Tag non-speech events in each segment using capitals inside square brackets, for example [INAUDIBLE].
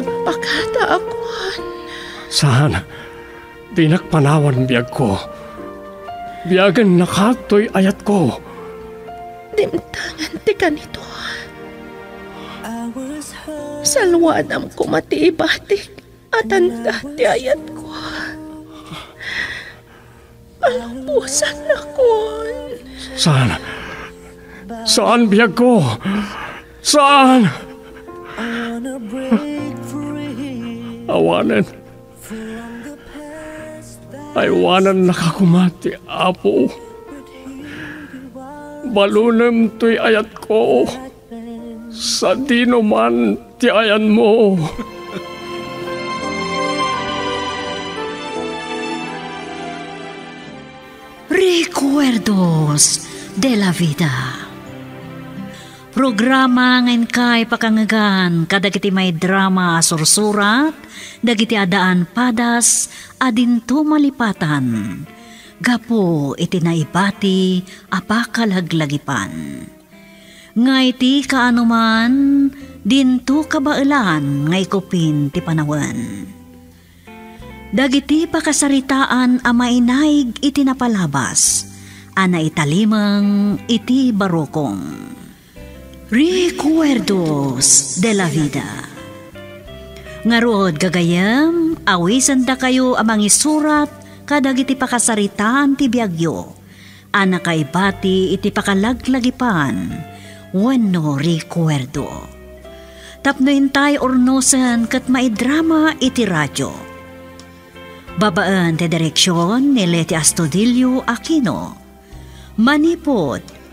agpakata akuan. Saan? Di nakpanawan biyag ko. Biyagan nakatoy ayat ko. Dimtangan ti kanito. Salwadam ko matiibatik at anda ti ayat ko. Alampusan na kon. Saan? Saan biyag ko? Saan? Awanan. Aywanan nakakumati, apo. Balunam to'y ayat ko. Sa dino man ti ayan mo. Recuerdos de la Vida Programa ngayon kay pakangagan kadagiti may drama sursurat, dagiti adaan padas, adinto malipatan. Gapo iti naibati apakalaglagipan. Ngay ti kaanuman, dinto kabailan ngay kupin ti panawan. Dagiti pakasaritaan a mainaig iti napalabas, ana italimang iti barokong. Recuerdos de la vida. Ngarod gagayam, awisan da kayo amang isurat kadagiti pakasaritaan ti biagyo. Ana kay bati iti pakalaglagipan, wano recuerdo. Tapno intay ornosan kat maidrama iti radyo Babaan te direksyon ni Leti Astudillo Aquino. Manipod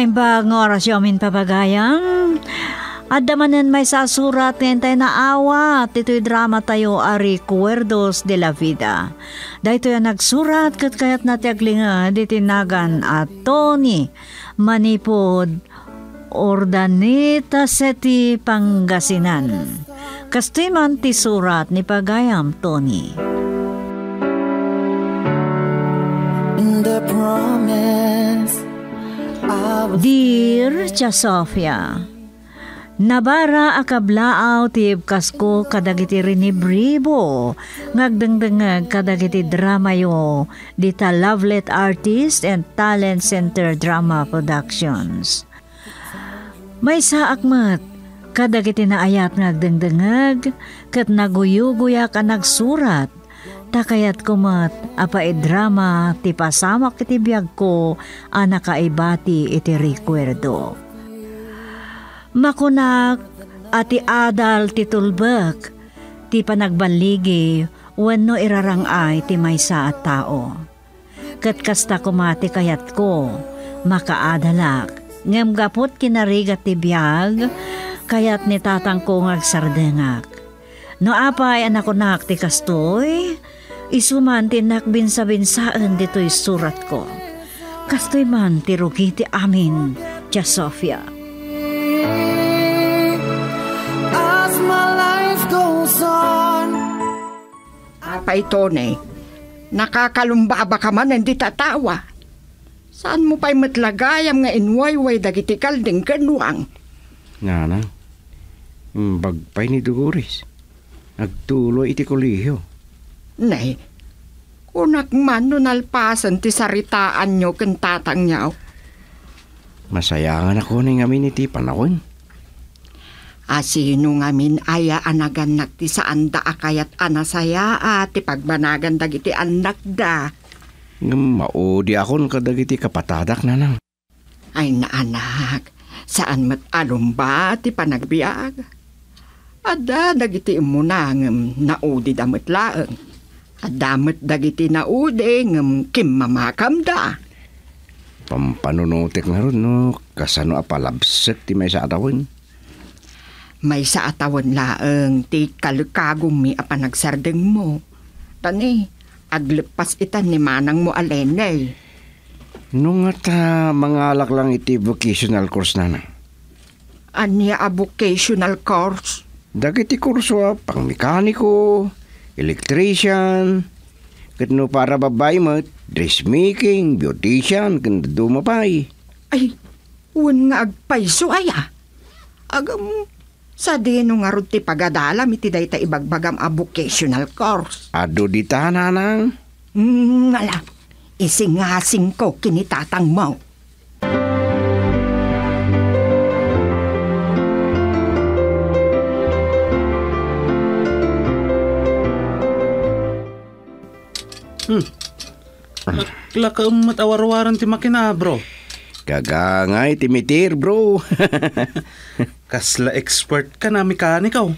Naimbag ng oras yomin papagayang. Adamanan may sasurat ngentay na awa, tito'y drama tayo a recuerdos de la vida. Dahito yan nagsurat kat kayat natiaglinga ditinagan at Tony Manipod Ordanita Seti Pangasinan. Kastiman ti surat ni Pagayam Tony. The promise Dear Tia Sofia, Nabara akablaaw ti kasko kadagiti rinibribo ngagdengdengag kadagiti drama yo dita Lovelet Artist and Talent Center Drama Productions. May saakmat kadagiti naayat ngagdengdengag kat naguyuguyak ka nagsurat Takayat kumat, apa e drama, ti pasamak iti biyag ko, anak kaibati iti recuerdo. Makunak, ati adal ti tulbek, ti panagbaligi, wano irarangay ti maysa at tao. Kat kasta kumati kayat ko, makaadalak, ngem gapot kinarigat ti biyag, kayat ni tatang ko ngagsardengak. No apay anak ko nak ti kastoy, Isuman tinakbin sa binsaan dito'y surat ko. Kastoy man tirugi ti amin, Tia Sofia. as my life goes on. Apay Tone, nakakalumba ba ka man hindi tatawa? Saan mo pa'y matlagayam nga inwayway dagiti kalding kanuang? Nga na. Bagpay ni Duguris. Nagtuloy iti kolehiyo. Nay, kunak man no nalpasan ti saritaan nyo kan tatang nyaw. Masayangan ako ni ngamin iti panahon. Asino ngamin aya anagan ti saan da akayat anasaya at ti pagbanagan dagiti anak da. Ngam maudi akon kadagiti kapatadak na nang. Ay na anak, saan mat alumba ti panagbiag? Ada dagiti imo na ngem naudi damit laeng. Adamat dagiti naudi ngem kim mamakam da. Pampanunutik na ron, no? Kasano apalabsat ti may sa atawin. May sa atawan laeng ti kalukagong mi apa nagsardeng mo. Tani, aglepas itan ni manang mo alenay. Nung at ah, mangalak lang iti vocational course na na. Anya a vocational course. Dagiti kurso ah, pang mekaniko, electrician, katno para babay mo, dressmaking, beautician, kanda dumapay. Ay, wan nga agpayso ay ah. Agam, sa dino nga ti pagadala iti day ta ibagbagam a vocational course. Ado di tananang. Mm, ala, isingasing ko kinitatang mo. Kila ka umat awar-awaran ti makina, bro. Kagangay, timitir bro. [LAUGHS] Kasla expert ka na mekanikaw.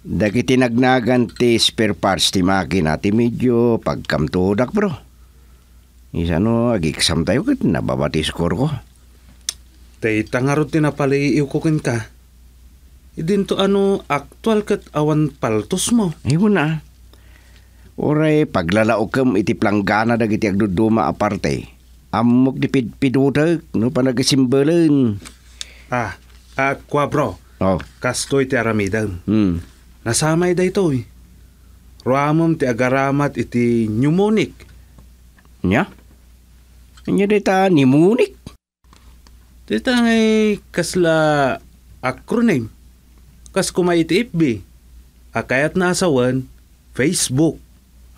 Dagiti nagnagan ti spare parts ti makina ti medyo pagkamtudak bro. Isa no, ag-exam tayo kat nababati score ko. Tay nga ro tinapaliiw ko kin ka. Idin to ano, actual kat awan paltos mo. Ayun na. Oray, paglalaok kam iti planggana dagiti agduduma aparte. Amok di pidpidutak, no pa nagasimbalan. Ah, aqua bro. Oh, Kastoy ti aramidan. hmm. Nasamay da ito eh. Ruamom ti agaramat iti pneumonic. Nya? Nya dita ni Munich. Dita ngay kasla acronym. Kas kumay iti FB. Akayat na asawan, Facebook.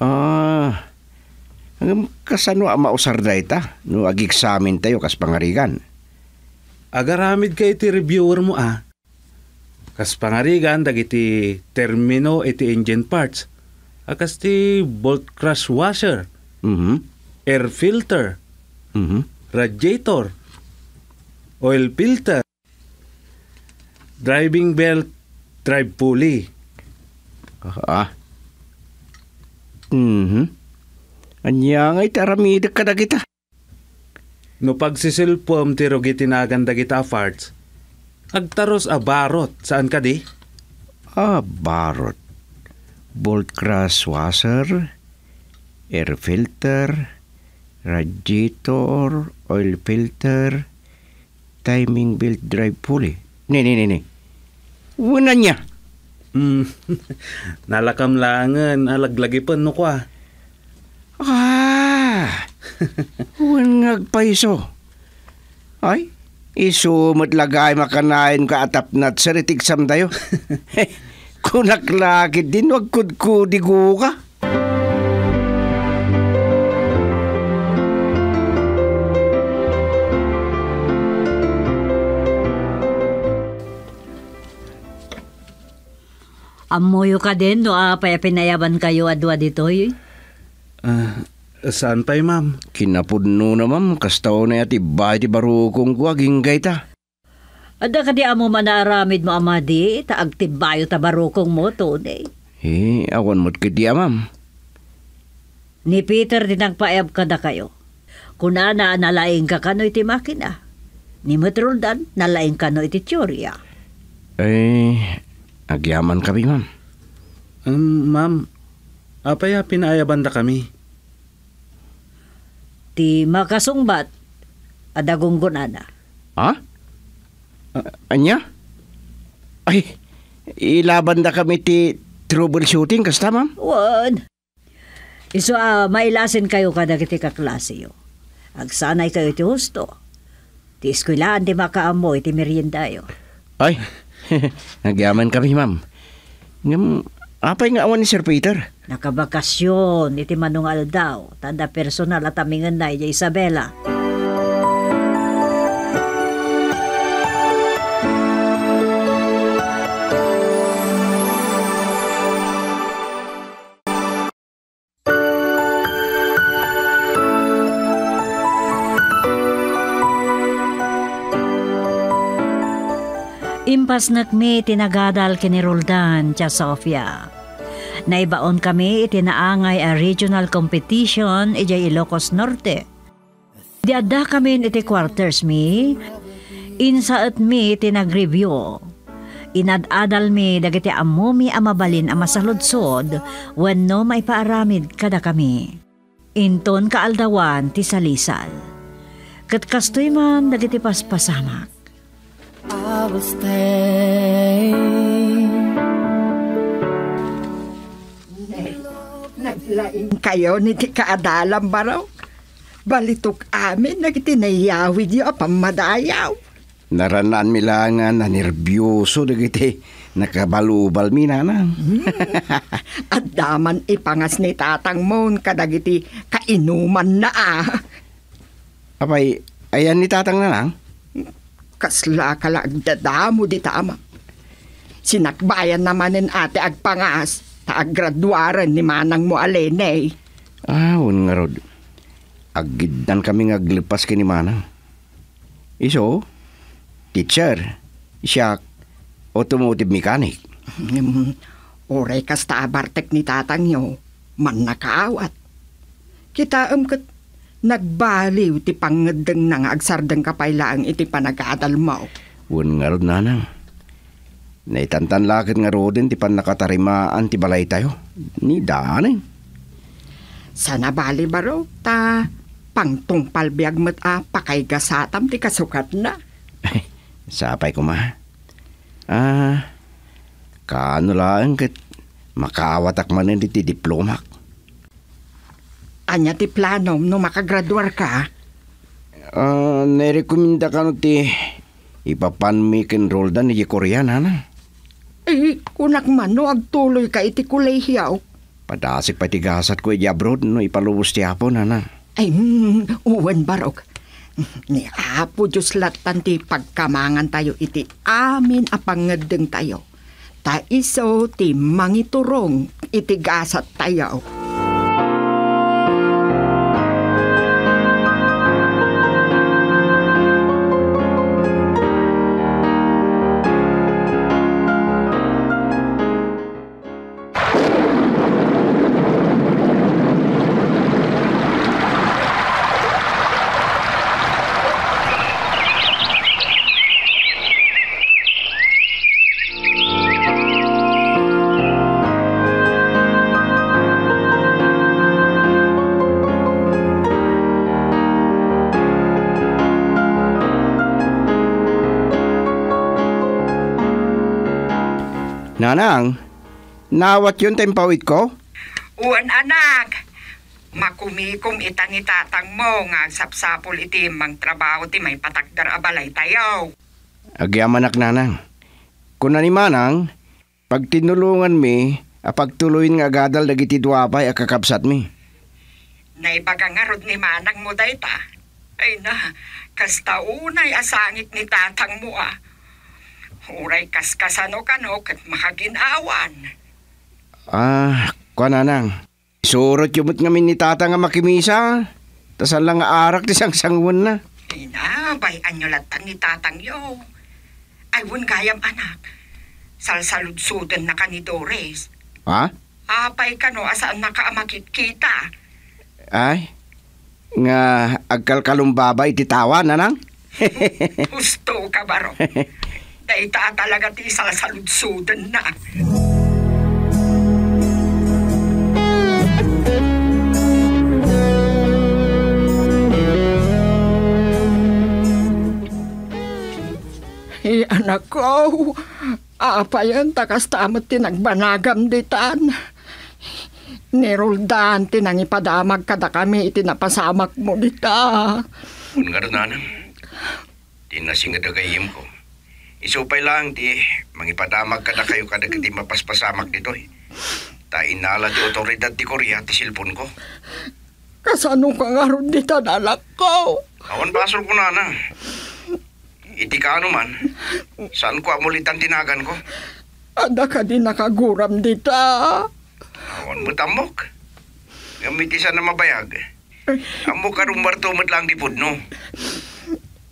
Ah, ang kasano ang mausar da ita, no ag-examin tayo kas pangarigan. Agaramid kay iti reviewer mo ah. Kas pangarigan dagiti termino iti engine parts. Akas ti bolt crush washer, Mhm. air filter, Mhm. radiator, oil filter, driving belt, drive pulley. Ah. Mhm. Anya nga itaramida ka na kita. No pagsisilpom ti rogi tinagan dagita parts, agtaros a barot saan ka di? Ah, barot. Bolt crush washer, air filter, radiator, oil filter, timing belt drive pulley. Ni, ni, ni, ni. Una niya. Hmm, [LAUGHS] nalakam langan, alaglagi pa no kwa. Ah, [LAUGHS] huwag ngagpaiso. Ay, iso matlagay makanain ka atap nat sa ritigsam tayo. [LAUGHS] Kunaklakit din, wag kudkudigo ka. Amoyo ka din no apay pinayaban kayo adwa ditoy. Ah, saan pa'y ma'am? Kinapudno na ma'am, kastaw na yati ba ti barukong ko aginggay ta. Ada ka di amo manaramid mo amadi, ta agtibayo ta barukong mo tunay. Eh, awan mo't kiti ma'am. Ni Peter din nagpaayab ka na kayo. Kuna na nalaing ka kano iti makina. Ni Matroldan, nalaing kano iti teorya. Eh, agyaman kami ma'am. Um, ma'am, apaya pinaayaban da kami. Ti makasungbat, adagunggon ana. Ha? Anya? Ay, ilaban na kami ti troubleshooting, kasta ma'am? Wan. Iso ah, mailasin kayo kada kiti kaklase yo. Agsanay kayo ti husto. Ti eskwelaan ti makaamoy ti merienda yo. Ay, [LAUGHS] nagyaman kami, ma'am. Ngam, apay nga awan ni Sir Peter? Nakabakasyon iti manungal daw. Tanda personal at amingan na iya Isabela. Impas nakmi tinagadal kini Roldan tsa Sofia. Naibaon kami itinaangay a regional competition ijay Ilocos Norte. Diada kami iti quarters mi. Insaat mi tinag-review. Inadadal mi dagiti ammo mi amabalin ang masaludsod wenno may paaramid kada kami. Inton kaaldawan ti salisal. Kat kastoy man dagiti paspasamak. I will stay. Naglaing kayo ni ti kaadalam baraw. Balitok amin nagtinayawid yo pamadayaw. Naranaan mi lang nga na nervyoso dagiti nakabalubal mi nanang. At daman ipangas ni tatang mon kadagiti kainuman na ah. Apay, ayan ni tatang nanang. Kasla ka lang dadamo di tama. Sinakbayan namanin ate agpangas. Taaggraduaran ni manang mo alene. Ah, un nga rod. Agiddan kami nga glipas kini manang. Iso, teacher, siya, automotive mechanic. Hmm, Oray kas taabartek ni tatang yo. Man nakaawat. Kita kat nagbaliw ti pangadeng nang agsardeng kapaylaang iti panag-aadal mo. Un nga rod nanang. Naitantan lakit nga rodin ti pan nakatarimaan ti balay tayo. Ni danin. Sana bali baro ta pangtungpal biag met a pakay gasatam ti kasukat na. Sapay ko ma. Ah, kaano lang kat makawatak man ti diplomak. Anya ti planom no makagraduar ka. Ah, narekomenda ka no ti ipapan mi enroll da ni Korean na. Eh, kunak man no agtuloy ka iti kulehiyaw. Padasik pa ti gasat ko iti abroad no ipalubos ti hapon na Ay, mm, uwan barok. Ni Apo Diyos latan ti pagkamangan tayo iti amin apangadeng tayo. Ta iso ti mangiturong iti gasat tayo. Nanang, nawat yun tempawit ko? Uwan anak, makumikom ita ni tatang mo nga sapsapol iti mang trabaho ti may patakdar abalay tayo. Agyamanak nanang. Kuna ni manang, pag tinulungan mi, apagtuloyin nga gadal dagiti duwapay akakabsat mi. Naibagangarod ni manang mo dayta. Ay na, kasta unay asangit ni tatang mo ah. Uray kaskasano ka no kat makaginawan. Ah, kwa nanang. Surot yumot ngamin ni tata nga makimisa. Tasan lang nga arak ti sang sangwan na. Ay na, bayan nyo latan ni tatang yo. Ay wun gayam anak. Salsaludsudan na ka ni Doris. Ha? Apay ka no, asaan nakaamakit kita. Ay, nga agkalkalumbaba iti tawa nanang. [LAUGHS] Gusto ka baro. [LAUGHS] Daita talaga ti salsaludsudan na. Eh, anak ko, apa yan, takas tamot tinagbanagam ditan. Niruldan, tinang ipadamag kada kami, itinapasamak mo dita. Un nga nanang. Di nasing nga dagayim ko. Isupay lang di mangipadamag kada kayo kada kiti mapaspasamak dito eh. Ta inala di otoridad ti Korea ti silpon ko. Kasano ka nga ron dita, anak ko? Awan basol ko nana. Iti ka ano man. Saan ko amulitan tinagan ko? Ada ka di nakaguram dita. Awan mo tamok. Gamitisan na mabayag. Amo ka rumartumot lang di pudno.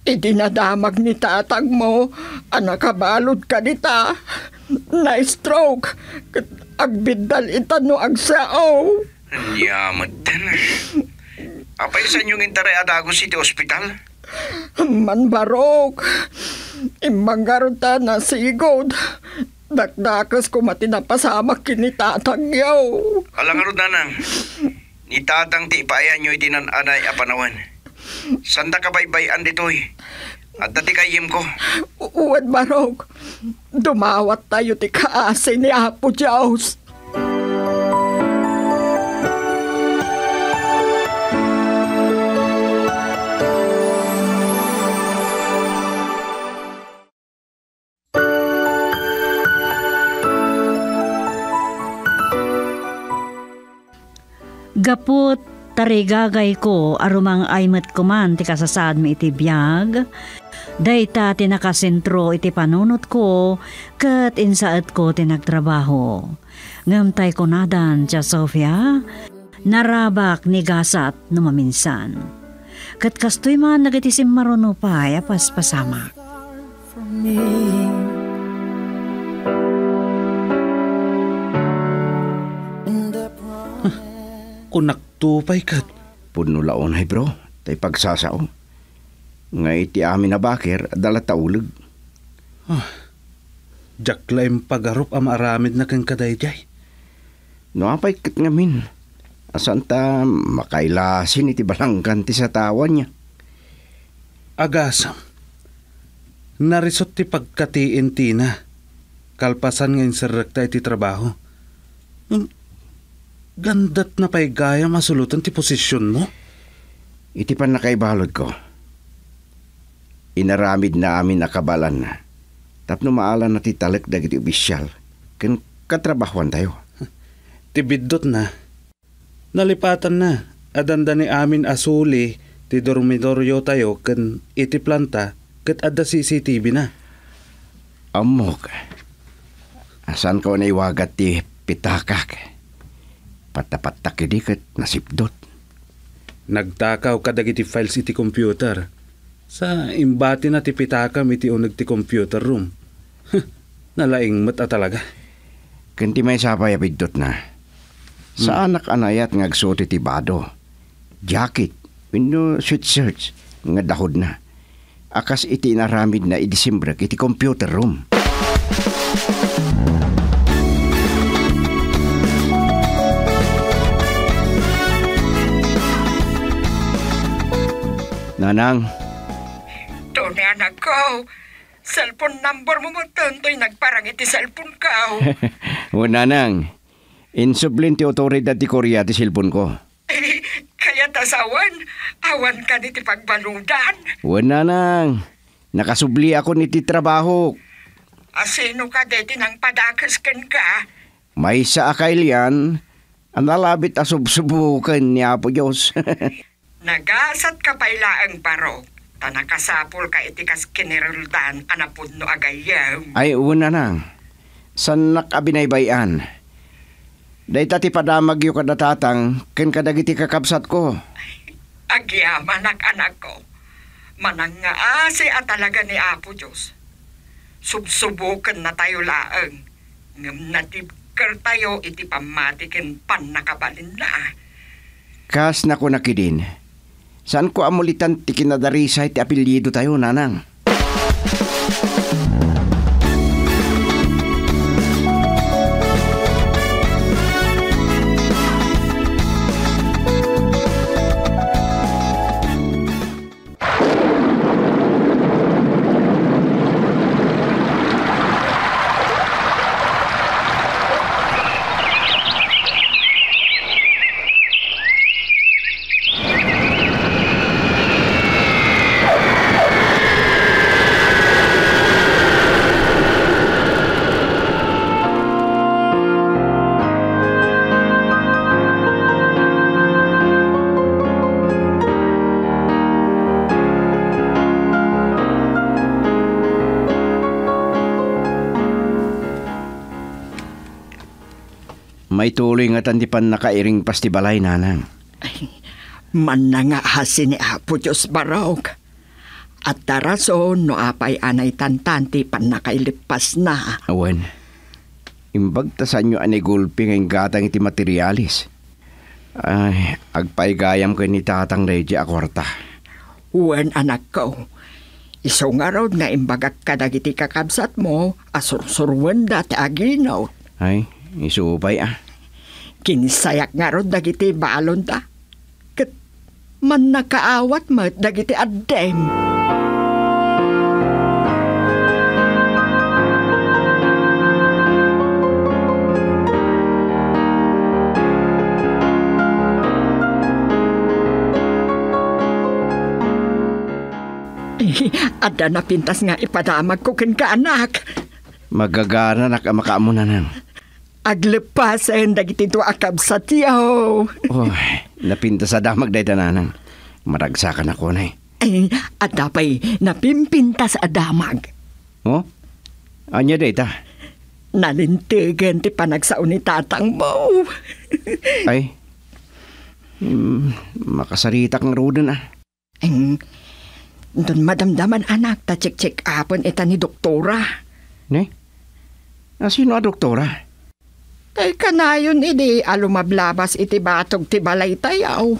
Idinadamag ni tatag mo, anak kabalod ka dita. Na-stroke. Agbidal ita no agsao. Yamat na. Apay sa inyong intare Adagos City Hospital? Man barok. Imanggarot ta na sigod. Dakdakas ko matinapasamak kinitatagyaw. Alang nga nanang, ni tatang ti ipayan nyo itinananay a panawan. Sanda ka baybayan ditoy. At dati kayim ko. Uwad barok. Dumawat tayo ti kaasi ni Apo Diyos. Gaput tarigagay ko arumang aymet kuman ti kasasad mi iti biyag. Dayta ti nakasentro iti panunot ko kat insaet ko ti nagtrabaho. Ngamtay ko nadan tia Sofia, narabak ni gasat no maminsan. Kat kastoy man nagitisim maruno pa apas pasamak. from naktupay kat, Puno laon ay bro, tay pagsasao. Nga iti amin na bakir, dala taulag. jaklaim pagarup am aramid na kang kadayjay. No apay kat ngamin. Asan ta makailasin iti balanggan ti sa tawan niya. Agasam. Narisot ti pagkatiin tina. Kalpasan ngayon sa rekta iti trabaho. Hmm, Gandat na pa'y gaya masulutan ti posisyon mo. Iti pan nakaibalod ko. Inaramid na amin nakabalan na. Tapno maalan na ti talek dagiti opisyal. Ken katrabahuan tayo. Tibidot na. Nalipatan na. Adanda ni amin asuli ti dormitoryo tayo ken iti planta ket adda CCTV na. Amok. Asan ko na iwagat ti pitakak. Patapatak idi ket nasipdot. Nagtakaw kadagiti files iti computer. Sa imbati na ti pitakam iti unag ti computer room. Nalaing mat a talaga. Kanti may sapay apidot na. Sa anak anayat ngagsuot iti bado. Jacket, window sweatshirt, nga dahod na. Akas iti inaramid na i-December iti computer room. Nanang, Tony anak ko. Cellphone number mo mo tantoy nagparang iti cellphone ka. [LAUGHS] o nanang, insublin ti otoridad ti Korea ti silpon ko. [LAUGHS] Kaya tasawan, awan ka ni ti pagbaludan. Wala nang. Nakasubli ako ni ti trabaho. Asino ka deti nang padakas ken ka? May sa akailian, ang nalabit asubsubukan ni Apo Diyos. [LAUGHS] Nagasat ka pailaang parok. Tanakasapol ka itikas kiniruldan anapod no agayaw. Ay, una nang. San nakabinaybayan. Day tati padamag yung kadatatang, ken kadagiti kakabsat ko. Ak anak ko. Manang nga asi at talaga ni Apo Diyos. Subsubukan na tayo laang. Ngam natibker tayo iti pamatikin pan nakabalin na. Kas na ko nakidin. Saan ko amulitan ti kinadarisay ti apelyido tayo, nanang? May tuloy nga tandipan nakairing pastibalay, nanang. Man na nga asin ni Apo Diyos barok. At tarason no apay anay tantanti pan nakailipas na. Awan, imbag ta sa inyo ani gulpi ng gatang iti materialis. Ay, agpaigayam ko ni tatang Reggie akwarta. Uwan anak ko. Iso nga raw nga imbagak ka dagiti kakabsat mo, asursurwan dati aginaw. Ay, isupay ah. Kinisayak nga raw dagiti balon ta. Kat man nakaawat mo dagiti addem. [LAUGHS] Ada na pintas nga ipadamag ko ken ka anak. Magagana na ka makaamunanan. Aglepasen dagiti to akabsat yaw. Oh, napinta sa damag day tananan. Maragsakan ako na eh. Ay, at dapay napimpinta sa adamag. Oh? Anya day ta? Nalintigan ti panagsaon ni tatang mo. [LAUGHS] Ay. Hmm, makasaritak ng rodan ah. Ang doon madamdaman anak ta check-check apon ita ni doktora. Ne? Ah, sino a doktora? Tay kanayon idi alumablabas iti batog ti balay tayaw.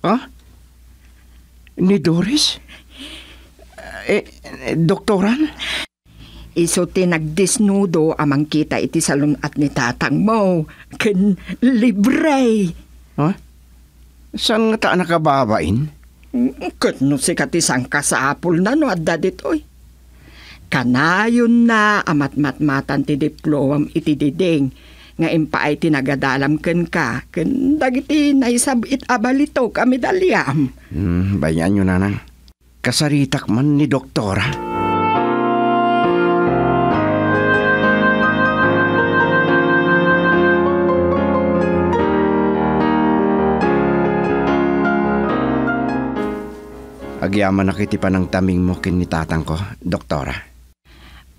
Ah? Ni Doris? Eh, eh doktoran? Iso ti nagdisnudo amang kita iti salon at ni tatang mo. Ken libre. Ha? Saan nga ta nakababain? Kat no si katisang kasapul na no adda ditoy. Kanayon na amat-matmatan ti diplomam iti diding nga impaay tinagadalam ken ka ken dagiti naisabit abalito kami dalyam. Hmm, bayan nyo nanang. Kasaritak man ni doktora. Agyaman na kiti pa ng taming mo kin ni tatang ko, doktora.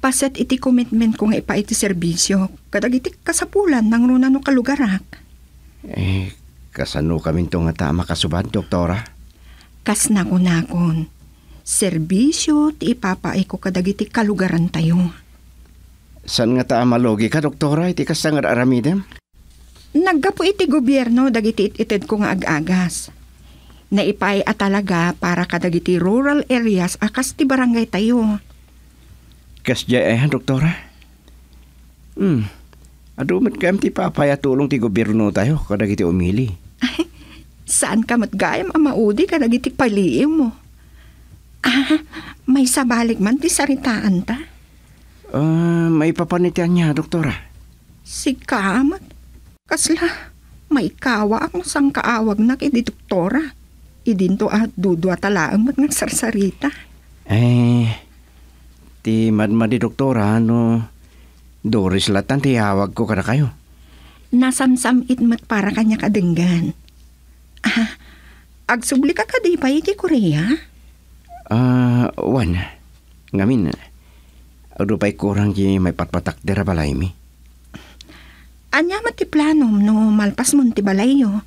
Paset iti commitment ko nga ipa iti serbisyo kadag iti kasapulan nang runa no kalugarak. Eh, kasano kami to nga ta makasubad, doktora? Kas na ko. Serbisyo ti ipapaay ko kadag iti kalugaran tayo. San nga ta malogi ka, doktora? Iti kasangar aramidem? Naggapo iti gobyerno dagiti ititid ko nga ag-agas. Naipay at talaga para kadagiti rural areas akas ti barangay tayo. Kas eh, doktora? Hmm. Adumit kam ti papaya tulong ti gobyerno tayo kadag iti umili. Saan ka matgayam ang maudi kadagiti paliim mo? Ah, may sabalik man ti saritaan ta. Ah, may papanitian niya, doktora. Si kamat. Kasla, may kawa ang sang kaawag na kay doktora. Idinto at dudwa talaang mat nagsarsarita. Eh, ti madmadi doktora, ano, Doris latan ti hawag ko kada kayo. Nasamsam itmat para kanya kadenggan. Ah, agsubli ka kadi pa iti Korea? Ah, wan. Ngamin, ado pa'y kurang di may patpatak dira balay mi. Anya mati planom no malpas mo ti balayo.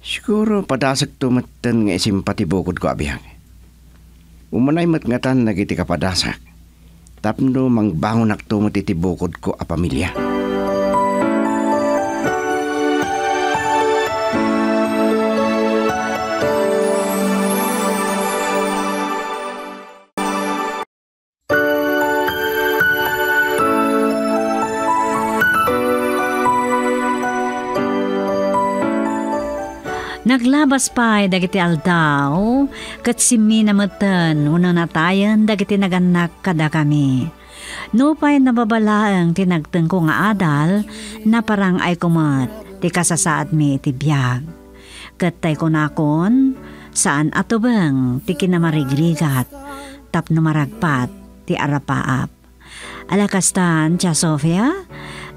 Siguro padasag tumatan nga isimpati bukod ko abihang. Umanay mat nga tan nagiti kapadasak. Tapno mangbangon ak tumot iti bukod ko a pamilya. Naglabas pa dagiti aldaw, kat simi namatan, uno natayan dagiti naganak kada kami. No pa'y nababalaang tinagteng ko nga adal, na parang ay kumat, ti kasasaad mi iti biyag. Katay ko nakon, saan atubang ti kinamarigrigat, tapno maragpat, ti arapaap. Alakastan, Tia Sofia,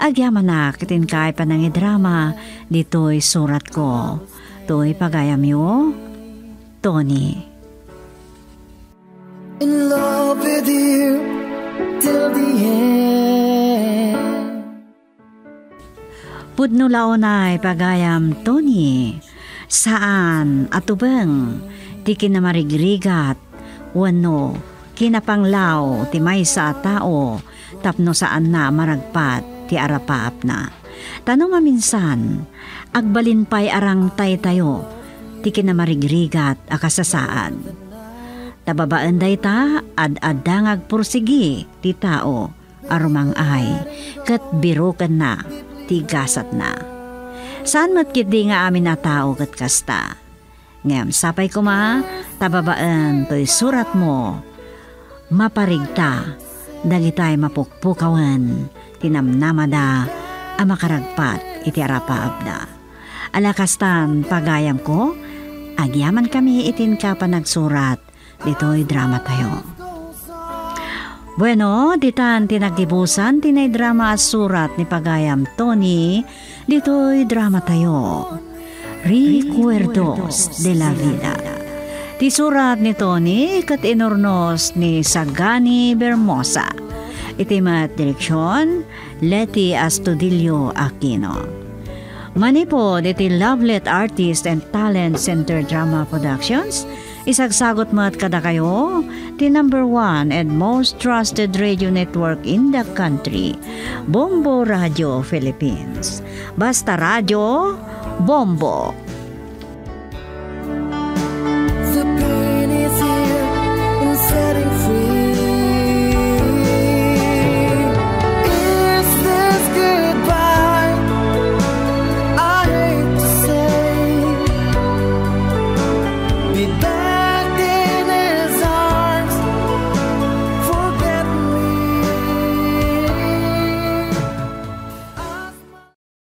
agyaman na kitin kay panangidrama, dito'y surat ko. To'y pagayam yo, Tony. In love with you till the end. Pudno laonay pagayam Tony, saan atubeng ti kinamarigrigat, wano kinapanglaw ti may sa tao, tapno saan na maragpat ti arapaap na. Tanong maminsan, agbalinpay arang tay tayo, ti kinamarigrigat akasasaan. Tababaan day ta, ad-adangag pursigi ti tao, arumang ay, kat birukan na, ti gasat na. Saan matkit nga amin na tao kat kasta? Ngam sapay ko ma, tababaan to'y surat mo, maparigta, dagitay mapukpukawan, tinamnamada, amakaragpat, iti arapaabda. Alakastan, pagayam ko, agyaman kami itin ka pa nagsurat, dito'y drama tayo. Bueno, ditan tinagdibusan, tinay drama at surat ni Pagayam Tony, dito'y drama tayo. Recuerdos de la Vida. Ti surat ni Tony kat inornos ni Sagani Bermosa. Iti mat direksyon, Leti Astudillo Aquino. Manipod iti Lovelet Artist and Talent Center Drama Productions, isagsagot mo at kada kayo, the number one and most trusted radio network in the country, Bombo Radio Philippines. Basta Radio, Bombo.